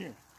Here.